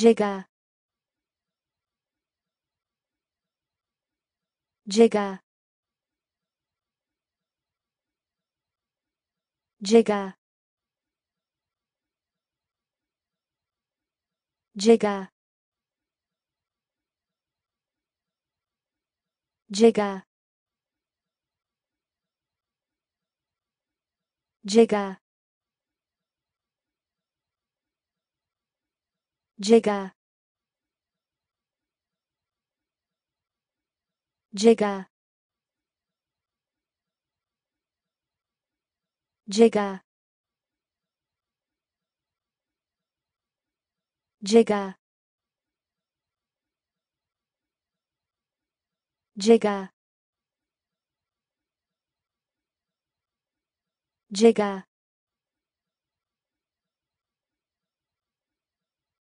jigger jigger jigger jigger jigger jigger jigger jigger jigger jigger jigger jigger